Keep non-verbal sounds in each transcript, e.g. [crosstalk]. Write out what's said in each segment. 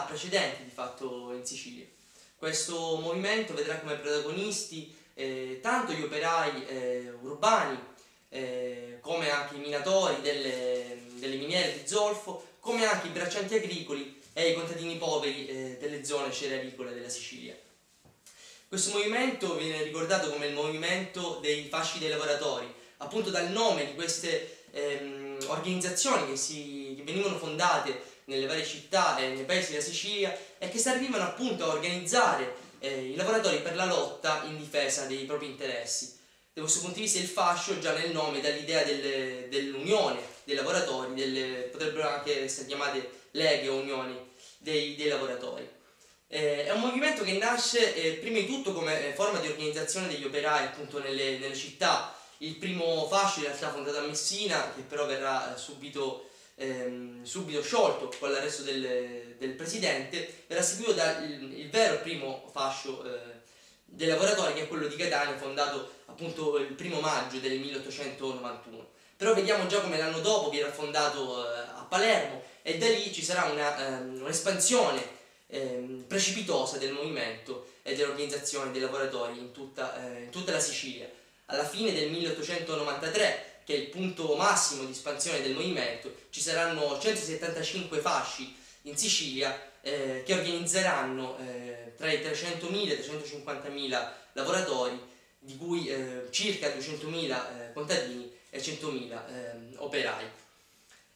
precedenti di fatto in Sicilia. Questo movimento vedrà come protagonisti eh, tanto gli operai eh, urbani eh, come anche i minatori delle, delle, miniere di zolfo, come anche i braccianti agricoli e i contadini poveri eh, delle zone cerealicole della Sicilia. Questo movimento viene ricordato come il movimento dei fasci dei lavoratori, appunto dal nome di queste ehm, organizzazioni che, si, che venivano fondate nelle varie città e nei paesi della Sicilia e che servivano appunto a organizzare eh, i lavoratori per la lotta in difesa dei propri interessi. Da questo punto di vista il fascio già nel nome dà dell'unione dei lavoratori, delle, potrebbero anche essere chiamate leghe o unioni dei, dei lavoratori. Eh, è un movimento che nasce eh, prima di tutto come eh, forma di organizzazione degli operai appunto nelle, nelle, città. Il primo fascio in realtà fondato a Messina, che però verrà eh, subito, ehm, subito sciolto con l'arresto del, del, presidente, verrà seguito dal vero primo fascio eh, dei lavoratori che è quello di Catania, fondato appunto il primo maggio del 1891. Però vediamo già come l'anno dopo viene fondato eh, a Palermo e da lì ci sarà ehm, un'espansione ehm, precipitosa del movimento e dell'organizzazione dei lavoratori in tutta, eh, in tutta la Sicilia. Alla fine del 1893 che è il punto massimo di espansione del movimento, ci saranno 175 fasci in Sicilia eh, che organizzeranno eh, tra i 300.000 e i 350.000 lavoratori, di cui eh, circa 200.000 eh, contadini e 100.000 ehm, operai.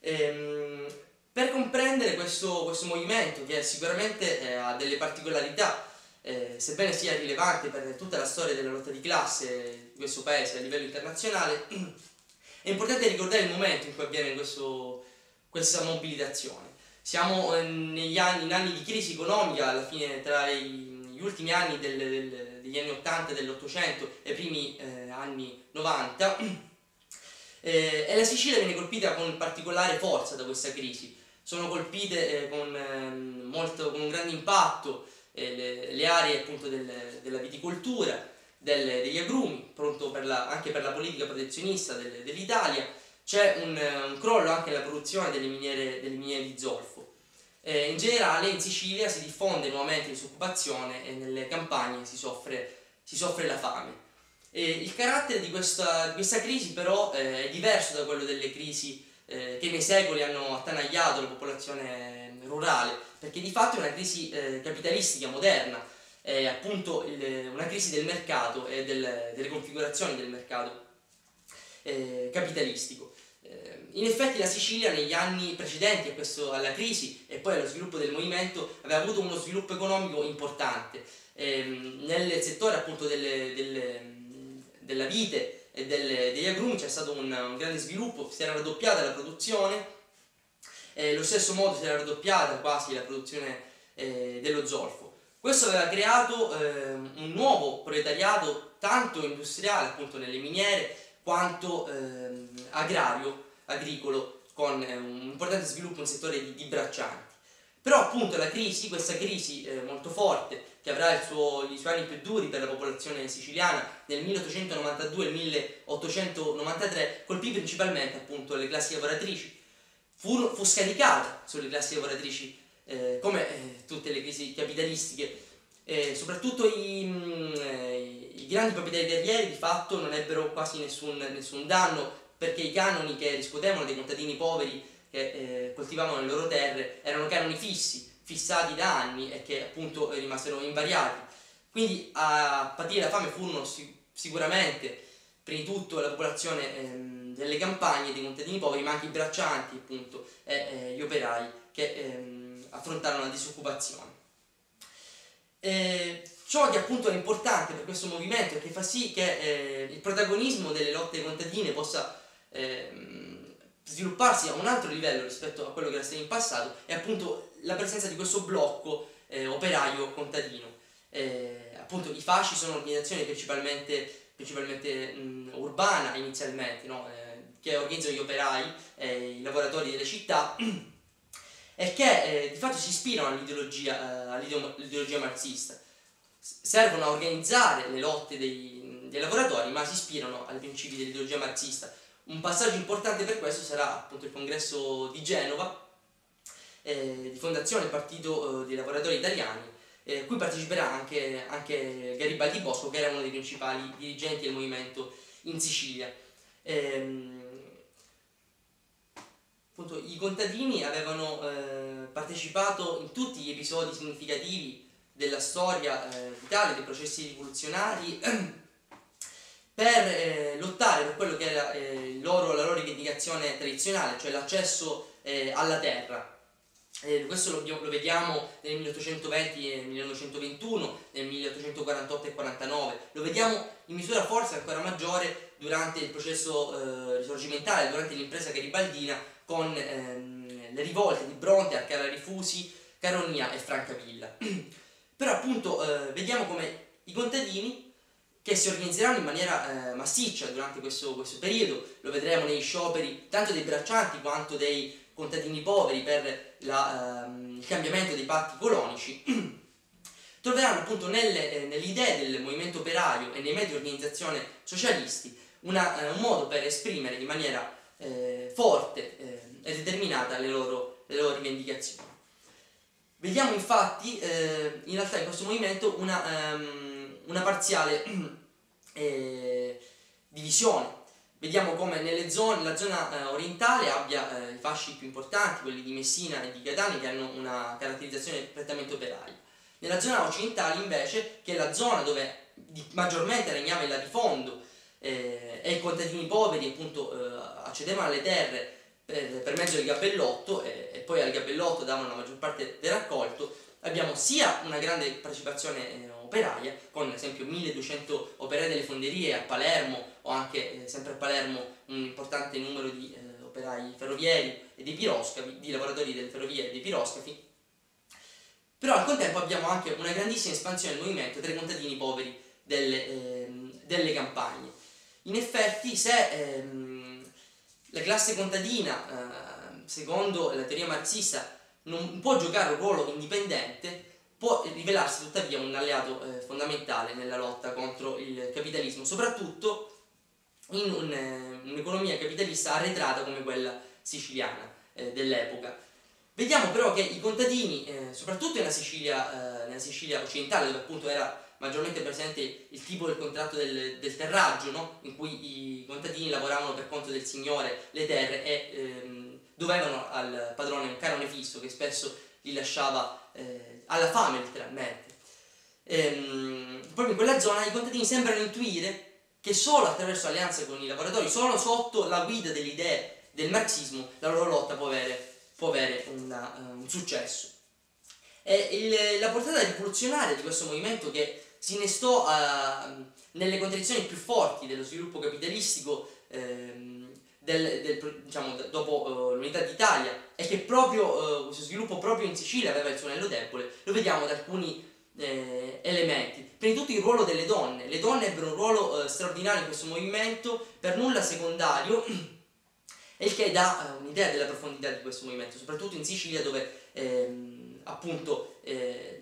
Ehm, per comprendere questo, questo movimento, che sicuramente eh, ha delle particolarità, eh, sebbene sia rilevante per tutta la storia della lotta di classe di questo paese a livello internazionale, [clears throat] è importante ricordare il momento in cui avviene questo, questa mobilitazione. Siamo eh, negli anni, in anni di crisi economica, alla fine tra gli ultimi anni del, del, degli anni 80 dell'Ottocento e i primi eh, anni 90 [clears throat] eh, e la Sicilia viene colpita con particolare forza da questa crisi sono colpite eh, con, eh, molto, con, un grande impatto eh, le, le, aree appunto del, della viticoltura, del, degli agrumi, pronto per la, anche per la politica protezionista del, dell'Italia, c'è un, un, crollo anche nella produzione delle miniere, delle miniere di zolfo. Eh, in generale in Sicilia si diffonde nuovamente disoccupazione e nelle campagne si soffre, si soffre la fame. E il carattere di questa, di questa crisi però eh, è diverso da quello delle crisi eh, che nei secoli hanno attanagliato la popolazione rurale, perché di fatto è una crisi eh, capitalistica moderna, è appunto il, una crisi del mercato e del, delle configurazioni del mercato eh, capitalistico. Eh, in effetti la Sicilia negli anni precedenti questo, alla crisi e poi allo sviluppo del movimento aveva avuto uno sviluppo economico importante. Ehm, nel settore appunto delle, delle, della vite e delle, degli agrumi c'è stato un, un, grande sviluppo, si era raddoppiata la produzione, e allo stesso modo si era raddoppiata quasi la produzione eh, dello zolfo. Questo aveva creato eh, un nuovo proletariato tanto industriale appunto nelle miniere quanto eh, agrario, agricolo, con eh, un importante sviluppo nel settore di, di braccianti. Però appunto la crisi, questa crisi eh, molto forte, che avrà suo, i suoi anni più duri per la popolazione siciliana nel 1892 e 1893, colpì principalmente appunto le classi lavoratrici. Fu, fu scaricata sulle classi lavoratrici, eh, come eh, tutte le crisi capitalistiche, soprattutto i, mh, eh, i, grandi proprietari terrieri di fatto non ebbero quasi nessun, nessun danno perché i canoni che riscuotevano dei contadini poveri che eh, coltivavano le loro terre erano canoni fissi, fissati da anni e che appunto rimasero invariati. Quindi a patire la fame furono sic sicuramente prima di tutto la popolazione ehm, delle campagne, dei contadini poveri, ma anche i braccianti appunto e eh, gli operai che ehm, affrontarono la disoccupazione. E ciò che appunto è importante per questo movimento è che fa sì che eh, il protagonismo delle lotte contadine possa ehm, svilupparsi a un altro livello rispetto a quello che era stato in passato è appunto la presenza di questo blocco eh, operaio contadino. Eh, appunto i fasci sono un'organizzazione principalmente, principalmente mh, urbana inizialmente, no? eh, che organizza gli operai, eh, i lavoratori delle città [clears throat] e che eh, di fatto si ispirano all'ideologia, eh, all'ideologia marxista. servono a organizzare le lotte dei, dei lavoratori, ma si ispirano ai principi dell'ideologia marxista. Un passaggio importante per questo sarà appunto il congresso di Genova, eh, di fondazione del Partito eh, dei Lavoratori Italiani, eh, cui parteciperà anche, anche, Garibaldi Bosco, che era uno dei principali dirigenti del movimento in Sicilia. Ehm, appunto, I contadini avevano eh, partecipato in tutti gli episodi significativi della storia eh, d'Italia, dei processi rivoluzionari, [clears throat] per eh, lottare per quello che era eh, loro, la loro rivendicazione tradizionale, cioè l'accesso eh, alla terra. Eh, questo lo, lo, vediamo nel 1820 e nel 1921, nel 1848 e 49, lo vediamo in misura forse ancora maggiore durante il processo eh, risorgimentale, durante l'impresa garibaldina con ehm, le rivolte di Bronte, Arcara Rifusi, Caronia e Francavilla. [clears throat] Però appunto eh, vediamo come i contadini che si organizzeranno in maniera eh, massiccia durante questo, questo periodo, lo vedremo nei scioperi tanto dei braccianti quanto dei contadini poveri per la, ehm, il cambiamento dei patti colonici, [clears throat] troveranno appunto nelle, eh, nelle, idee del movimento operario e nei mezzi di organizzazione socialisti una, eh, un modo per esprimere in maniera eh, forte eh, e determinata le loro, le loro, rivendicazioni. Vediamo infatti eh, in realtà in questo movimento una, um, una parziale [clears throat] eh, divisione Vediamo come nelle zone, la zona eh, orientale abbia eh, i fasci più importanti, quelli di Messina e di Catania, che hanno una caratterizzazione prettamente operaia. Nella zona occidentale invece, che è la zona dove maggiormente regnava il latifondo eh, e i contadini poveri appunto eh, accedevano alle terre per, per, mezzo del gabellotto e, e, poi al gabellotto davano la maggior parte del raccolto, abbiamo sia una grande partecipazione eh, operaia, con ad esempio 1200 operai delle fonderie a Palermo o anche eh, sempre a Palermo un importante numero di eh, operai ferrovieri e dei piroscafi, di lavoratori delle ferrovie e dei piroscafi. Però al contempo abbiamo anche una grandissima espansione del movimento tra i contadini poveri delle, ehm, delle campagne. In effetti se ehm, la classe contadina, eh, secondo la teoria marxista, non può giocare un ruolo indipendente, può rivelarsi tuttavia un alleato eh, fondamentale nella lotta contro il capitalismo, soprattutto in un, eh, un'economia capitalista arretrata come quella siciliana eh, dell'epoca. Vediamo però che i contadini, eh, soprattutto nella Sicilia, eh, nella Sicilia, occidentale, dove appunto era maggiormente presente il tipo del contratto del, del terraggio, no? in cui i contadini lavoravano per conto del signore le terre e ehm, dovevano al padrone un canone fisso che spesso li lasciava eh, alla fame letteralmente. Ehm, proprio in quella zona i contadini sembrano intuire che solo attraverso alleanze con i lavoratori, solo sotto la guida delle idee del marxismo, la loro lotta può avere, può avere una, uh, un successo. E il, la portata rivoluzionaria di questo movimento che si innestò uh, nelle condizioni più forti dello sviluppo capitalistico ehm, del, del, diciamo, dopo uh, l'unità d'Italia e che proprio uh, questo sviluppo proprio in Sicilia aveva il suo anello debole, lo vediamo da alcuni eh, elementi. Prima di tutto il ruolo delle donne. Le donne ebbero un ruolo eh, straordinario in questo movimento, per nulla secondario, [clears throat] e il che dà uh, un'idea della profondità di questo movimento, soprattutto in Sicilia dove ehm, appunto eh,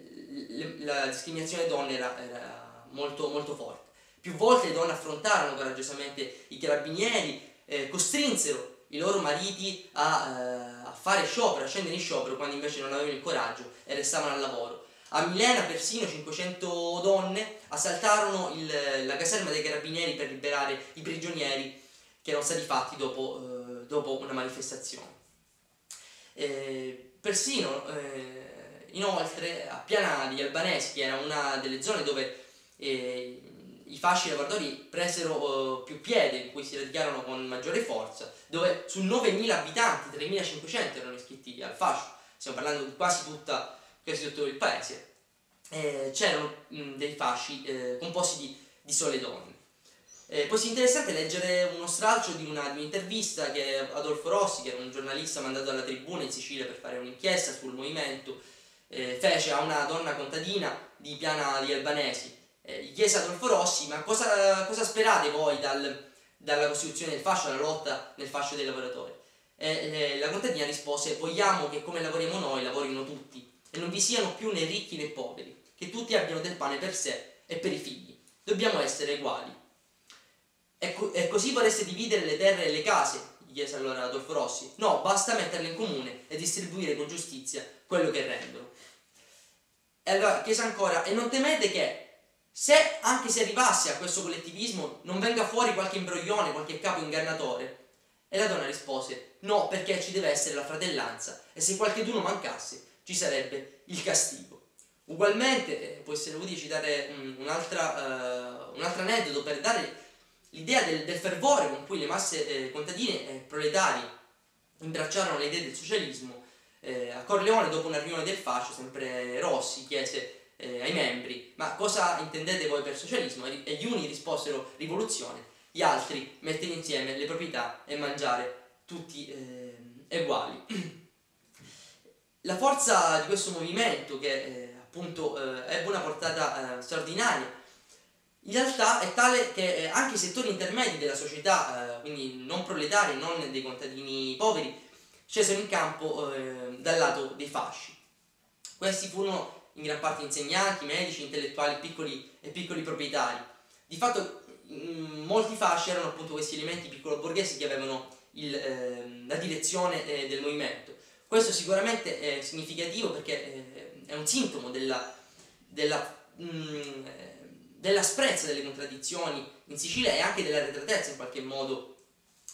la discriminazione donne era, era molto, molto forte. Più volte le donne affrontarono coraggiosamente i carabinieri, eh, costrinsero i loro mariti a, eh, a, fare sciopero, a scendere in sciopero quando invece non avevano il coraggio e restavano al lavoro. A Milena persino 500 donne assaltarono il, la caserma dei carabinieri per liberare i prigionieri che erano stati fatti dopo, eh, dopo una manifestazione. Eh, persino eh, inoltre a Piana degli Albanesi, che era una delle zone dove eh, i fasci lavoratori presero uh, più piede, in cui si radicarono con maggiore forza, dove su 9.000 abitanti 3.500 erano iscritti al fascio, stiamo parlando di quasi, tutta, quasi tutto il paese, eh, c'erano mh, dei fasci eh, composti di, di, sole donne. Eh, poi è interessante leggere uno stralcio di, un'intervista che Adolfo Rossi, che era un giornalista mandato dalla tribuna in Sicilia per fare un'inchiesta sul movimento, eh, fece a una donna contadina di Piana di Albanesi, eh, gli chiese Adolfo Rossi, ma cosa, cosa sperate voi dal, dalla costituzione del fascio, dalla lotta nel fascio dei lavoratori? E la contadina rispose, vogliamo che come lavoriamo noi lavorino tutti e non vi siano più né ricchi né poveri, che tutti abbiano del pane per sé e per i figli. Dobbiamo essere uguali. E, co- e così vorreste dividere le terre e le case? gli chiese allora Adolfo Rossi. No, basta metterle in comune e distribuire con giustizia quello che rendono. E allora chiese ancora, e non temete che se anche si arrivasse a questo collettivismo non venga fuori qualche imbroglione, qualche capo ingannatore? E la donna rispose, no, perché ci deve essere la fratellanza e se qualcheduno mancasse ci sarebbe il castigo. Ugualmente, eh, può essere utile citare un'altra, uh, un altro aneddoto per dare l'idea del, del, fervore con cui le masse eh, contadine e proletarie imbracciarono le idee del socialismo. Eh, a Corleone, dopo una riunione del fascio, sempre Rossi chiese eh, ai membri ma cosa intendete voi per socialismo? E, gli uni risposero rivoluzione, gli altri mettere insieme le proprietà e mangiare tutti eh, uguali. [clears throat] La forza di questo movimento che eh, appunto eh, ebbe una portata straordinaria in realtà è tale che eh, anche i settori intermedi della società, eh, quindi non proletari, non dei contadini poveri, scesero in campo eh, dal lato dei fasci. Questi furono in gran parte insegnanti, medici, intellettuali piccoli e piccoli proprietari. Di fatto mh, molti fasci erano appunto questi elementi piccolo borghesi che avevano il, ehm, la direzione eh, del movimento. Questo sicuramente è significativo perché eh, è un sintomo della, della mh, dell'asprezza delle contraddizioni in Sicilia e anche della retratezza in qualche modo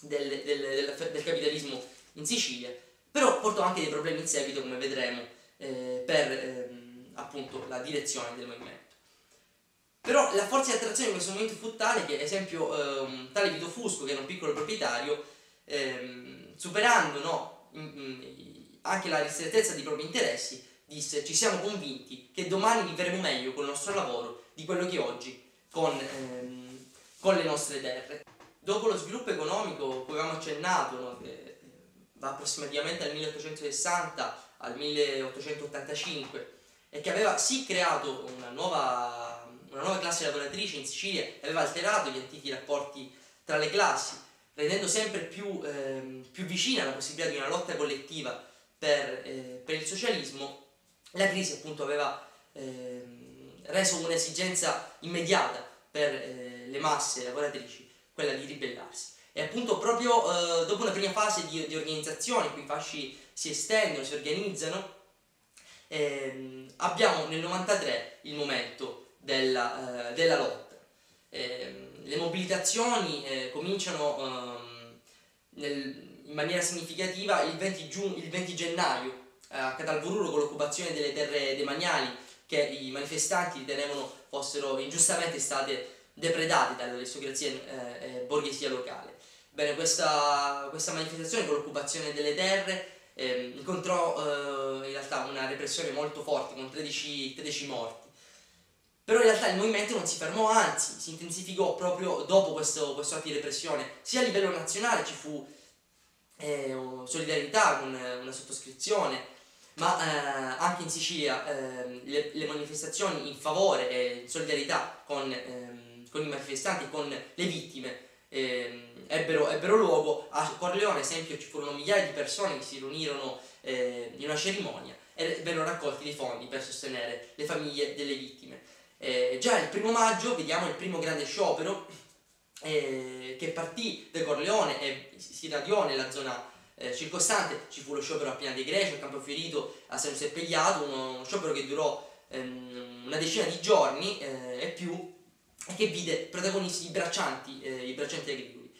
del, del, del, del capitalismo in Sicilia, però portò anche dei problemi in seguito, come vedremo, eh, per ehm, appunto la direzione del movimento. Però la forza di attrazione di questo movimento fu tale che, ad esempio, ehm, tale Vito Fusco, che era un piccolo proprietario, ehm, superando no, in, in, anche la ristrettezza dei propri interessi, disse ci siamo convinti che domani vivremo meglio col nostro lavoro di quello che oggi con, ehm, con le nostre terre. Dopo lo sviluppo economico, come avevamo accennato, no, che va approssimativamente dal 1860 al 1885 e che aveva sì creato una nuova, una nuova classe lavoratrice in Sicilia e aveva alterato gli antichi rapporti tra le classi, rendendo sempre più, ehm, più vicina la possibilità di una lotta collettiva per, eh, per il socialismo, la crisi appunto aveva ehm, reso un'esigenza immediata per eh, le masse lavoratrici quella di ribellarsi. E appunto proprio eh, dopo una prima fase di, di, organizzazione, in cui i fasci si estendono, si organizzano, ehm, abbiamo nel 93 il momento della, eh, della lotta. Ehm, le mobilitazioni eh, cominciano ehm, nel, in maniera significativa il 20, giugno, il 20 gennaio a Catalbururo con l'occupazione delle terre demaniali che i manifestanti ritenevano fossero ingiustamente state depredate dall'aristocrazia eh, eh, borghesia locale. Bene, questa, questa, manifestazione con l'occupazione delle terre eh, incontrò eh, in realtà una repressione molto forte con 13, 13, morti. Però in realtà il movimento non si fermò, anzi si intensificò proprio dopo questo, questo atto di repressione. Sia a livello nazionale ci fu eh, solidarietà con una sottoscrizione ma eh, anche in Sicilia eh, le, le, manifestazioni in favore e in solidarietà con, ehm, con, i manifestanti, con le vittime, ehm, ebbero, ebbero, luogo. A Corleone, ad esempio, ci furono migliaia di persone che si riunirono eh, in una cerimonia e vennero raccolti dei fondi per sostenere le famiglie delle vittime. Eh, già il primo maggio vediamo il primo grande sciopero eh, che partì da Corleone e si radiò nella zona eh, circostante ci fu lo sciopero a Piana dei Greci, a Campo Fiorito, a San Seppegliato, uno sciopero che durò ehm, una decina di giorni eh, e più e che vide protagonisti i braccianti, eh, i braccianti agricoli.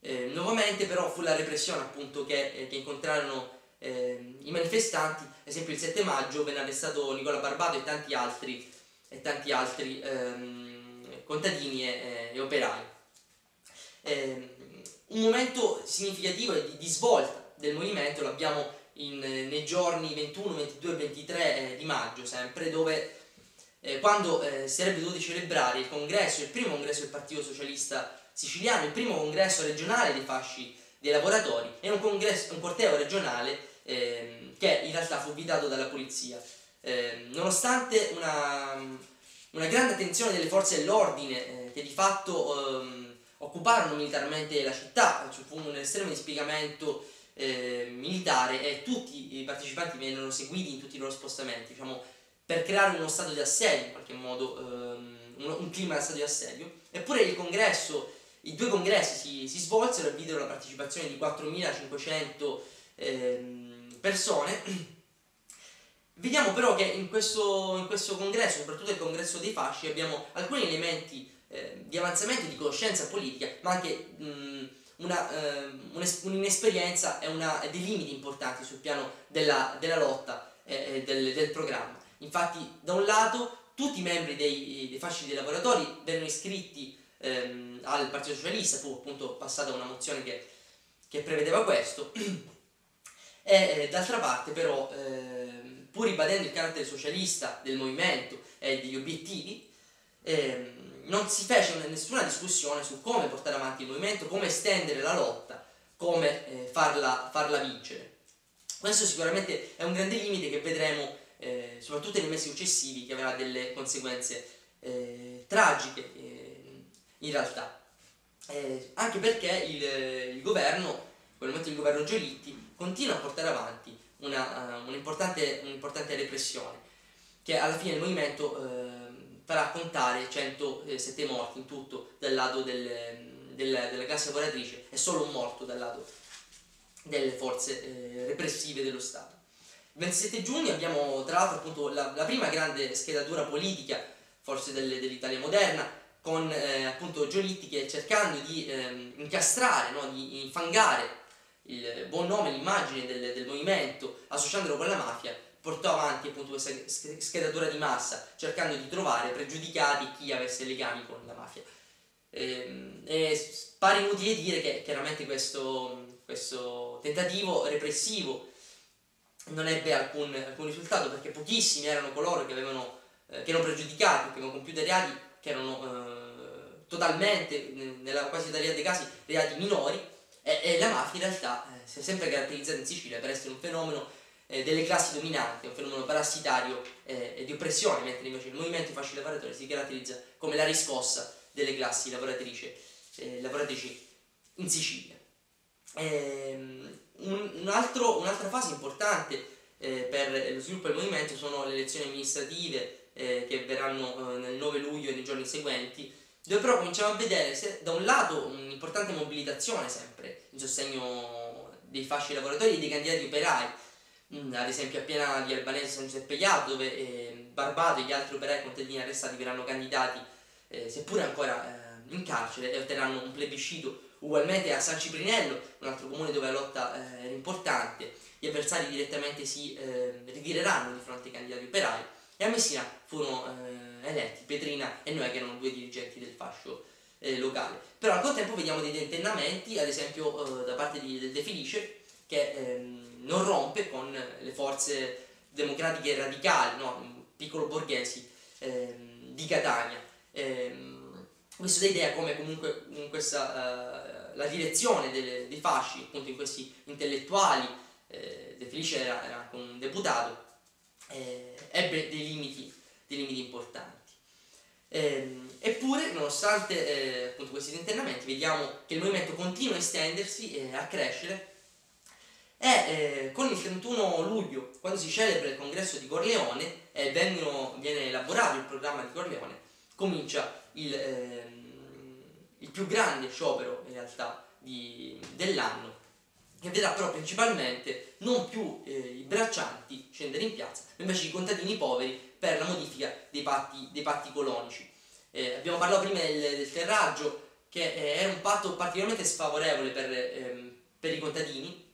Eh, nuovamente però fu la repressione appunto che, eh, che incontrarono ehm, i manifestanti, ad esempio il 7 maggio venne arrestato Nicola Barbato e tanti altri, e tanti altri ehm, contadini e, e operai. Ehm, un momento significativo e di, di svolta del movimento l'abbiamo nei giorni 21, 22 e 23 eh, di maggio sempre, dove eh, quando eh, si sarebbe dovuto celebrare il congresso, il primo congresso del Partito Socialista Siciliano, il primo congresso regionale dei fasci dei lavoratori e un, un corteo regionale ehm, che in realtà fu vietato dalla polizia. Ehm, nonostante una, una, grande attenzione delle forze dell'ordine eh, che di fatto ehm, occuparono militarmente la città, ci fu un estremo dispiegamento eh, militare e tutti i partecipanti vennero seguiti in tutti i loro spostamenti, diciamo, per creare uno stato di assedio in qualche modo, ehm, uno, un clima da stato di assedio, eppure il congresso, i due congressi si, si svolsero e videro la partecipazione di 4.500 ehm, persone. [clears throat] Vediamo però che in questo, in questo, congresso, soprattutto il congresso dei fasci, abbiamo alcuni elementi eh, di avanzamento di conoscenza politica, ma anche mh, una, eh, un'inesperienza e, una, dei limiti importanti sul piano della, della lotta e del, del, programma. Infatti, da un lato, tutti i membri dei, dei fasci dei lavoratori vennero iscritti ehm, al Partito Socialista, fu appunto passata una mozione che, che prevedeva questo, [clears throat] e eh, d'altra parte però, eh, pur ribadendo il carattere socialista del movimento e degli obiettivi, eh, non si fece nessuna discussione su come portare avanti il movimento, come estendere la lotta, come eh, farla, farla, vincere. Questo sicuramente è un grande limite che vedremo eh, soprattutto nei mesi successivi che avrà delle conseguenze eh, tragiche eh, in realtà. Eh, anche perché il, il governo, quel momento il governo Giolitti, continua a portare avanti una, uh, un'importante, un'importante repressione che alla fine il movimento uh, farà contare 107 morti in tutto dal lato del, della classe lavoratrice e solo un morto dal lato delle forze eh, repressive dello Stato. Il 27 giugno abbiamo tra l'altro appunto la, la, prima grande schedatura politica forse del, dell'Italia moderna con eh, appunto Giolitti che cercando di eh, incastrare, no, di infangare il buon nome, l'immagine del, del movimento associandolo con la mafia portò avanti appunto questa schedatura di massa cercando di trovare pregiudicati chi avesse legami con la mafia. E, ehm, e pare inutile dire che chiaramente questo, questo tentativo repressivo non ebbe alcun, alcun, risultato perché pochissimi erano coloro che, avevano, eh, che erano pregiudicati, che avevano compiuto reati che erano eh, totalmente, nella quasi totalità dei casi, reati minori e, e la mafia in realtà eh, si è sempre caratterizzata in Sicilia per essere un fenomeno eh, delle classi dominanti, un fenomeno parassitario eh, e di oppressione, mentre invece il movimento fasci lavoratori si caratterizza come la riscossa delle classi lavoratrici, eh, in Sicilia. Ehm, un, un altro, un'altra fase importante eh, per lo sviluppo del movimento sono le elezioni amministrative eh, che verranno eh, nel 9 luglio e nei giorni seguenti, dove però cominciamo a vedere se, da un lato un'importante mobilitazione sempre in sostegno dei fasci lavoratori e dei candidati operai, Mm, ad esempio appena di Albanese San Giuseppe Iato dove eh, Barbato e gli altri operai contadini arrestati verranno candidati eh, seppure ancora eh, in carcere e otterranno un plebiscito ugualmente a San Ciprinello un altro comune dove la lotta eh, era importante gli avversari direttamente si eh, ritireranno di fronte ai candidati operai e a Messina furono eh, eletti Petrina e noi che erano due dirigenti del fascio locale però al contempo vediamo dei tentennamenti ad esempio da parte di, del De Felice che ehm, non rompe con le forze democratiche radicali, no? piccolo borghesi ehm, di Catania. Ehm, questo dà idea come comunque questa, uh, la direzione delle, dei fasci, appunto in questi intellettuali, eh, De Felice era, era, anche un deputato, eh, ebbe dei limiti, dei limiti importanti. Eh, eppure, nonostante eh, appunto questi tentennamenti, vediamo che il movimento continua a estendersi e a crescere e eh, con il 31 luglio, quando si celebra il congresso di Corleone e viene elaborato il programma di Corleone, comincia il, ehm, il più grande sciopero in realtà dell'anno, che vedrà però principalmente non più eh, i braccianti scendere in piazza, ma invece i contadini poveri per la modifica dei patti, dei patti colonici. Eh, abbiamo parlato prima del, del terraggio, che eh, è un patto particolarmente sfavorevole per, ehm, per i contadini,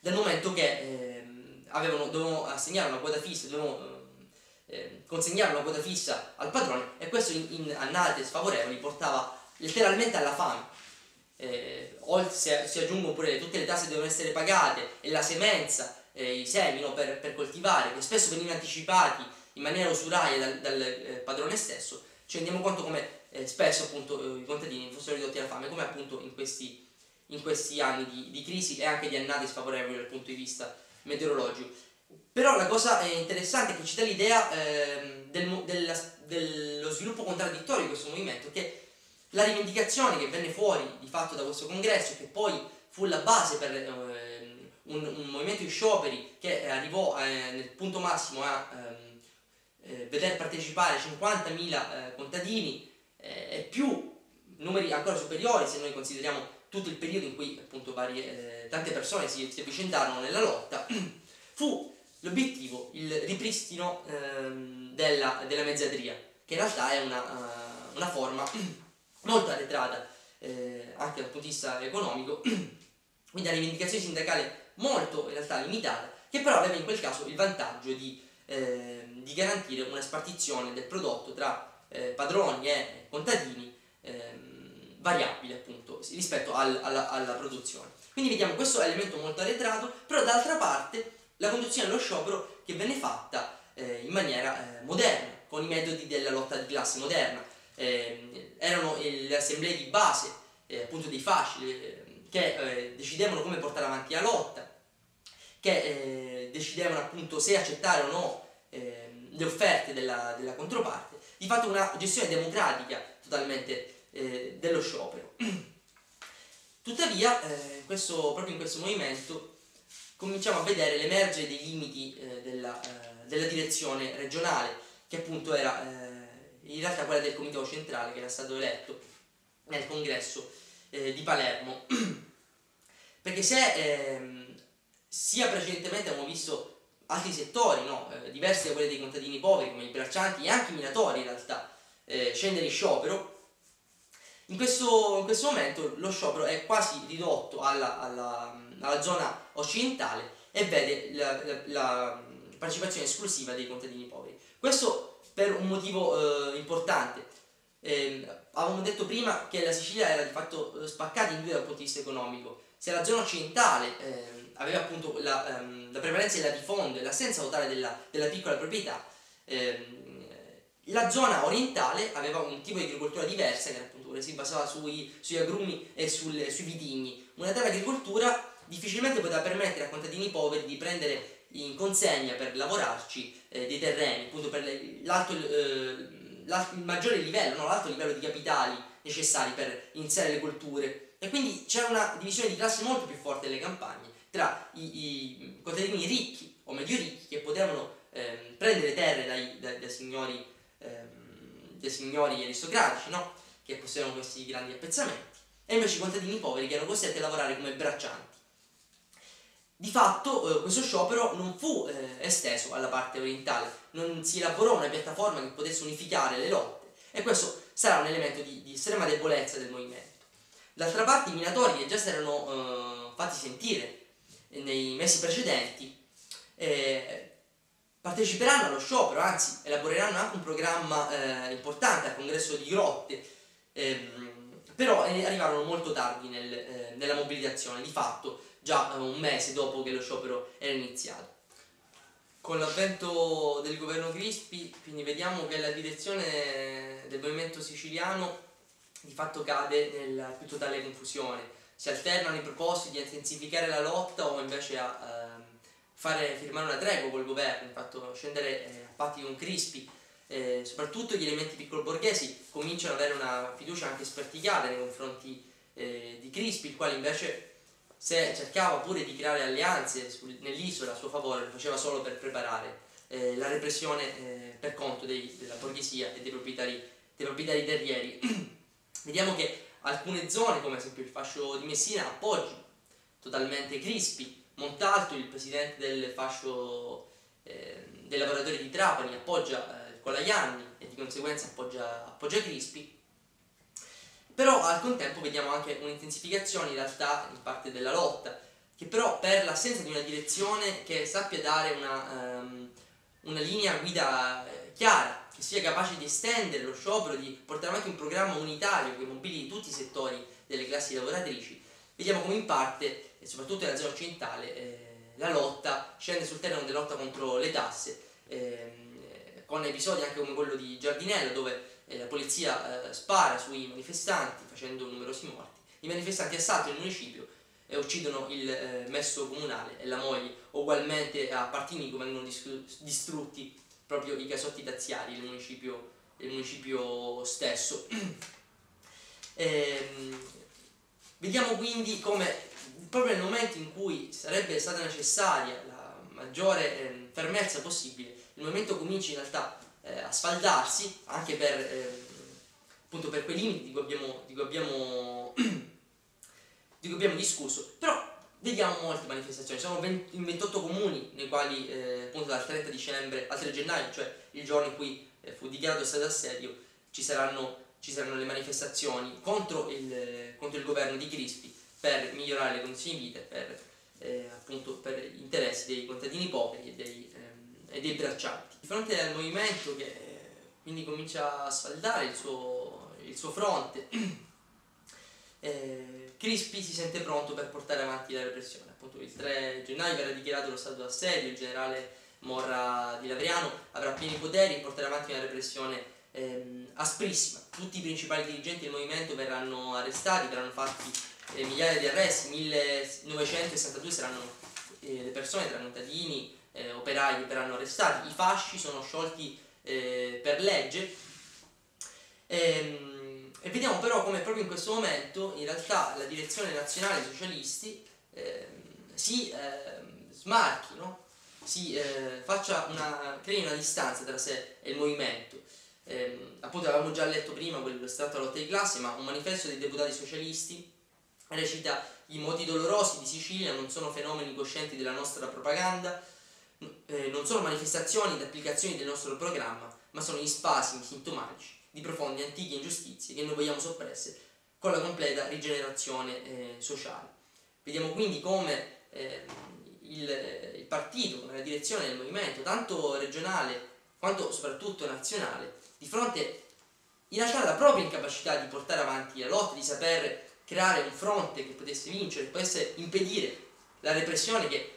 dal momento che eh, avevano, dovevano assegnare una quota fissa, dovevano eh, consegnare una quota fissa al padrone e questo in, in annate sfavorevoli portava letteralmente alla fame. Eh, se, si aggiungono pure tutte le tasse devono essere pagate e la semenza, eh, i semi no, per, per, coltivare, che spesso venivano anticipati in maniera usuraia dal, dal eh, padrone stesso, ci rendiamo conto come eh, spesso appunto i contadini fossero ridotti alla fame, come appunto in questi in questi anni di, di crisi e anche di annate sfavorevoli dal punto di vista meteorologico. Però la cosa interessante è che ci dà l'idea eh, del, della, dello sviluppo contraddittorio di questo movimento, che la rivendicazione che venne fuori di fatto da questo congresso, che poi fu la base per eh, un, un, movimento di scioperi che arrivò eh, nel punto massimo a, ehm, eh, veder partecipare 50.000 eh, contadini eh, e più numeri ancora superiori se noi consideriamo tutto il periodo in cui appunto varie, eh, tante persone si, si avvicendarono nella lotta, [clears throat] fu l'obiettivo il ripristino ehm, della, della mezzadria, che in realtà è una, uh, una forma [clears throat] molto arretrata eh, anche dal punto di vista economico, [clears throat] quindi una rivendicazione sindacale molto in realtà limitata, che però aveva in quel caso il vantaggio di, eh, di garantire una spartizione del prodotto tra eh, padroni e contadini ehm, variabile appunto rispetto al, alla, alla produzione. Quindi vediamo questo elemento molto arretrato, però d'altra parte la conduzione dello sciopero che venne fatta eh, in maniera eh, moderna, con i metodi della lotta di classe moderna. Eh, erano le assemblee di base, eh, appunto dei fasci, eh, che eh, decidevano come portare avanti la lotta, che decidevano appunto se accettare o no le offerte della, della, controparte, di fatto una gestione democratica totalmente dello sciopero. [clears throat] Tuttavia, questo, proprio in questo movimento cominciamo a vedere l'emergere dei limiti eh, della, eh, della, direzione regionale, che appunto era eh, in realtà quella del Comitato Centrale che era stato eletto nel congresso eh, di Palermo. [clears throat] Perché se ehm, sia precedentemente abbiamo visto altri settori, no? Eh, diversi da quelli dei contadini poveri, come i braccianti e anche i minatori in realtà, scendere in sciopero, in questo, in questo, momento lo sciopero è quasi ridotto alla, alla, alla zona occidentale e vede la, la, la, partecipazione esclusiva dei contadini poveri. Questo per un motivo eh, importante. Eh, avevamo detto prima che la Sicilia era di fatto eh, spaccata in due dal punto di vista economico. Se la zona occidentale eh, aveva appunto la, um, la prevalenza della diffonde, l'assenza totale della, della, piccola proprietà, ehm, la zona orientale aveva un tipo di agricoltura diversa, che appunto si basava sui, sui agrumi e sul, sui vitigni. Una tale agricoltura difficilmente poteva permettere a contadini poveri di prendere in consegna per lavorarci eh, dei terreni, appunto per l'alto, eh, il maggiore livello, no? l'alto livello di capitali necessari per iniziare le colture. E quindi c'era una divisione di classe molto più forte nelle campagne tra i, i contadini ricchi o medio ricchi che potevano eh, prendere terre dai, dai, dai, signori, ehm, dai signori aristocratici, no? che possedevano questi grandi appezzamenti, e invece i contadini poveri che erano costretti a lavorare come braccianti. Di fatto eh, questo sciopero non fu eh, esteso alla parte orientale, non si elaborò una piattaforma che potesse unificare le lotte e questo sarà un elemento di, di estrema debolezza del movimento. D'altra parte i minatori che già si erano eh, fatti sentire nei mesi precedenti eh, parteciperanno allo sciopero, anzi elaboreranno anche un programma eh, importante al congresso di Grotte, ehm, però eh, arrivarono molto tardi nel, nella mobilitazione, di fatto già eh, un mese dopo che lo sciopero era iniziato. Con l'avvento del governo Crispi, quindi vediamo che la direzione del movimento siciliano di fatto cade nella più totale confusione. Si alternano i propositi di intensificare la lotta o invece a ehm, fare firmare una tregua col governo, infatti scendere eh, a patti con Crispi. Eh, soprattutto gli elementi piccolo-borghesi cominciano ad avere una fiducia anche sperticata nei confronti eh, di Crispi, il quale invece se cercava pure di creare alleanze nell'isola a suo favore, lo faceva solo per preparare eh, la repressione eh, per conto dei, della borghesia e dei proprietari, dei proprietari terrieri. [clears throat] Vediamo che alcune zone, come ad esempio il fascio di Messina, appoggiano totalmente Crispi, Montalto, il presidente del fascio eh, dei lavoratori di Trapani, appoggia eh, Colaianni e di conseguenza appoggia, appoggia Crispi, però al contempo vediamo anche un'intensificazione in realtà in parte della lotta, che però per l'assenza di una direzione che sappia dare una, um, una linea guida eh, chiara, che sia capace di estendere lo sciopero, di portare avanti un programma unitario che mobili tutti i settori delle classi lavoratrici, vediamo come in parte, e soprattutto nella zona occidentale, eh, la lotta scende sul terreno della lotta contro le tasse, ehm, con episodi anche come quello di Giardinello, dove eh, la polizia eh, spara sui manifestanti facendo numerosi morti, i manifestanti assaltano il municipio e uccidono il eh, messo comunale e la moglie, ugualmente a Partinico vengono distrutti proprio i casotti daziari del municipio, del municipio stesso. [clears throat] ehm, vediamo quindi come proprio nel momento in cui sarebbe stata necessaria la maggiore eh, fermezza possibile, il movimento comincia in realtà eh, a anche per, eh, appunto per quei limiti di cui abbiamo, di cui abbiamo, di cui abbiamo discusso, però vediamo molte manifestazioni, sono 20, in 28 comuni nei quali eh, appunto dal 30 dicembre al 3 gennaio, cioè il giorno in cui eh, fu dichiarato stato d'assedio, ci saranno, ci saranno le manifestazioni contro il, contro il governo di Crispi per migliorare le condizioni di vita per, eh, appunto, per gli interessi dei contadini poveri e dei, ehm, e dei braccianti. Di fronte al movimento che eh, quindi comincia a sfaldare il suo, il suo fronte, [clears throat] eh, Crispi si sente pronto per portare avanti la repressione. Appunto il 3 gennaio verrà dichiarato lo stato d'assedio, il generale Morra di Lavriano avrà pieni poteri e porterà avanti una repressione ehm, asprissima. Tutti i principali dirigenti del movimento verranno arrestati, verranno fatti eh, migliaia di arresti, 1962 saranno eh, le persone tra contadini, eh, operai verranno arrestati, i fasci sono sciolti eh, per legge. Ehm, e vediamo però come proprio in questo momento in realtà la direzione nazionale dei socialisti eh, si eh, smarchi, no? si eh, faccia una, crei una distanza tra sé e il movimento. Eh, appunto avevamo già letto prima quello estratto lotta di classe, ma un manifesto dei deputati socialisti recita i moti dolorosi di Sicilia non sono fenomeni coscienti della nostra propaganda, eh, non sono manifestazioni ed applicazioni del nostro programma, ma sono gli spasimi sintomatici di profonde antiche ingiustizie che noi vogliamo soppresse con la completa rigenerazione eh, sociale. Vediamo quindi come eh, il, il, partito, come la direzione del movimento, tanto regionale quanto soprattutto nazionale, di fronte in realtà alla propria incapacità di portare avanti la lotta, di saper creare un fronte che potesse vincere, che potesse impedire la repressione che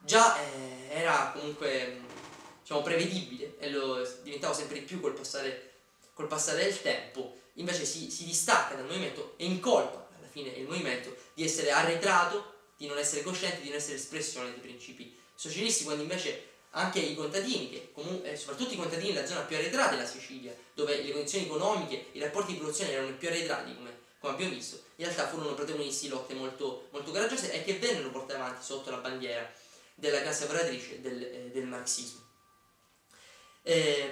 già eh, era comunque diciamo, prevedibile e lo diventava sempre di più col passare col passare del tempo. Invece si, si distacca dal movimento e incolpa alla fine il movimento di essere arretrato, di non essere cosciente, di non essere espressione dei principi socialisti, quando invece anche i contadini, che comunque, eh, soprattutto i contadini della zona più arretrata della Sicilia, dove le condizioni economiche, i rapporti di produzione erano più arretrati, come, come abbiamo visto, in realtà furono protagonisti di lotte molto, molto coraggiose e che vennero portate avanti sotto la bandiera della classe lavoratrice del, eh, del marxismo. Eh,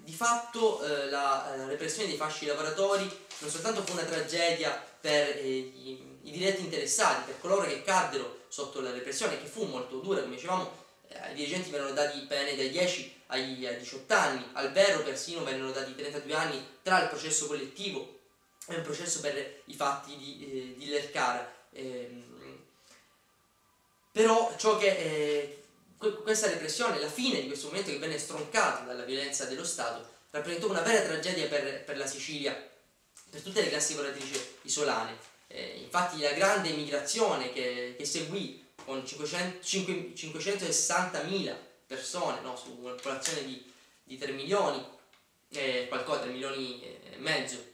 di fatto eh, la, la, repressione dei fasci lavoratori non soltanto fu una tragedia per eh, i, i, diretti interessati, per coloro che caddero sotto la repressione, che fu molto dura, come dicevamo, eh, dirigenti vennero dati pene dai 10 ai, ai 18 anni, al vero persino vennero dati 32 anni tra il processo collettivo e un processo per i fatti di, eh, di Lercara. Ehm, però ciò che eh, questa repressione, la fine di questo momento che venne stroncato dalla violenza dello Stato, rappresentò una vera tragedia per, per la Sicilia, per tutte le classi lavoratrici isolane. Eh, infatti la grande migrazione che, che seguì con 560.000 persone no, su una popolazione di, di 3 milioni, eh, qualcosa, 3 milioni e mezzo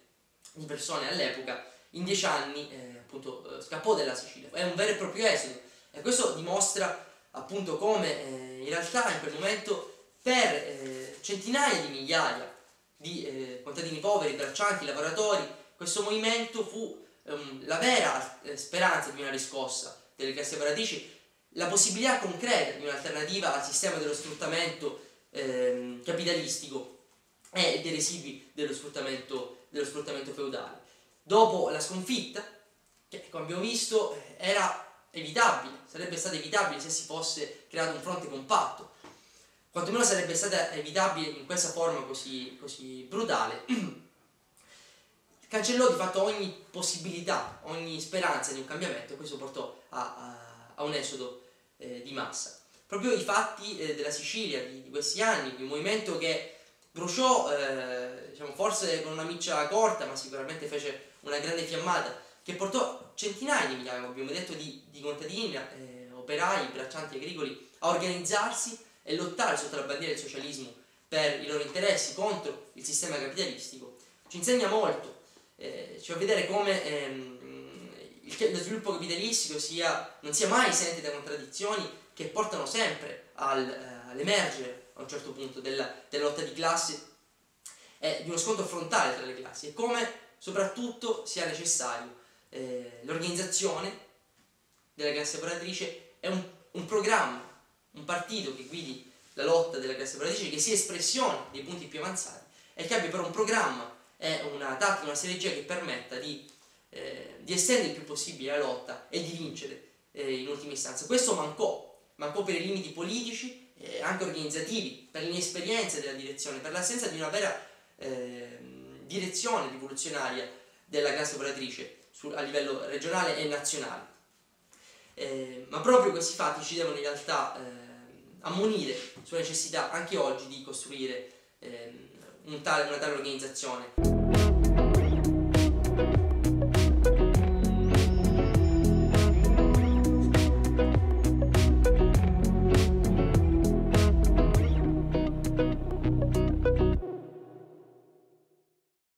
di persone all'epoca, in 10 anni eh, appunto scappò dalla Sicilia. È un vero e proprio esodo e questo dimostra appunto come eh, in realtà in quel momento per eh, centinaia di migliaia di eh, contadini poveri, braccianti, lavoratori, questo movimento fu ehm, la vera eh, speranza di una riscossa delle classi lavoratrici, la possibilità concreta di un'alternativa al sistema dello sfruttamento ehm, capitalistico e dei residui dello sfruttamento, dello sfruttamento feudale. Dopo la sconfitta, che come abbiamo visto era evitabile, sarebbe stato evitabile se si fosse creato un fronte compatto, quantomeno sarebbe stata evitabile in questa forma così, così brutale. [clears throat] Cancellò di fatto ogni possibilità, ogni speranza di un cambiamento e questo portò a, a, a un esodo eh, di massa. Proprio i fatti eh, della Sicilia di, di, questi anni, un movimento che bruciò, eh, diciamo, forse con una miccia corta, ma sicuramente fece una grande fiammata, che portò centinaia di migliaia, come abbiamo detto, di, di contadini, eh, operai, braccianti agricoli a organizzarsi e lottare sotto la bandiera del socialismo per i loro interessi contro il sistema capitalistico, ci insegna molto, eh, ci fa vedere come ehm, lo sviluppo capitalistico sia, non sia mai esente da contraddizioni che portano sempre al, eh, all'emergere a un certo punto della, della lotta di classe e di uno scontro frontale tra le classi e come soprattutto sia necessario eh, l'organizzazione della classe lavoratrice è un, un, programma, un partito che guidi la lotta della classe lavoratrice che sia espressione dei punti più avanzati e che abbia però un programma una tattica, una strategia che permetta di, eh, di estendere il più possibile la lotta e di vincere eh, in ultima istanza. Questo mancò, mancò per i limiti politici e anche organizzativi, per l'inesperienza della direzione, per l'assenza di una vera eh, direzione rivoluzionaria della classe lavoratrice a livello regionale e nazionale. Eh, ma proprio questi fatti ci devono in realtà eh, ammonire sulla necessità anche oggi di costruire eh, un tale, una tale organizzazione.